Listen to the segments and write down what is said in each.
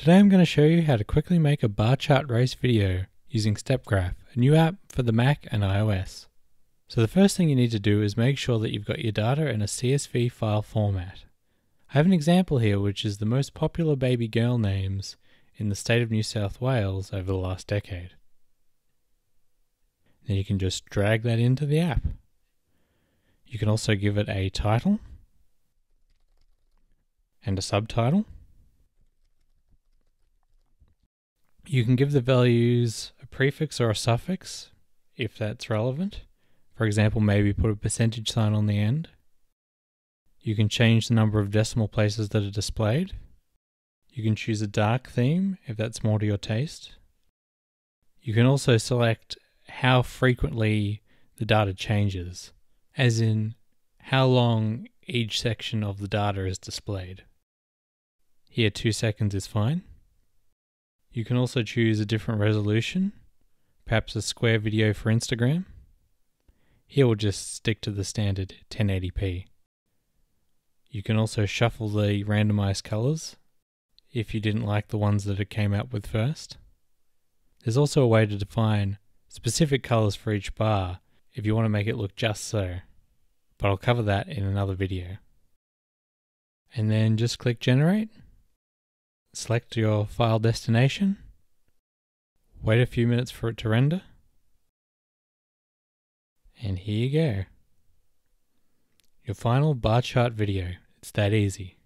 Today I'm going to show you how to quickly make a bar chart race video using StepGraph, a new app for the Mac and iOS. So the first thing you need to do is make sure that you've got your data in a CSV file format. I have an example here which is the most popular baby girl names in the state of New South Wales over the last decade. Then you can just drag that into the app. You can also give it a title and a subtitle. You can give the values a prefix or a suffix if that's relevant. For example, maybe put a percentage sign on the end. You can change the number of decimal places that are displayed. You can choose a dark theme if that's more to your taste. You can also select how frequently the data changes, as in how long each section of the data is displayed. Here, two seconds is fine. You can also choose a different resolution, perhaps a square video for Instagram. Here we'll just stick to the standard 1080p. You can also shuffle the randomized colors if you didn't like the ones that it came out with first. There's also a way to define specific colors for each bar if you want to make it look just so, but I'll cover that in another video. And then just click generate, select your file destination, wait a few minutes for it to render, and here you go. Your final bar chart video. It's that easy.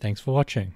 Thanks for watching.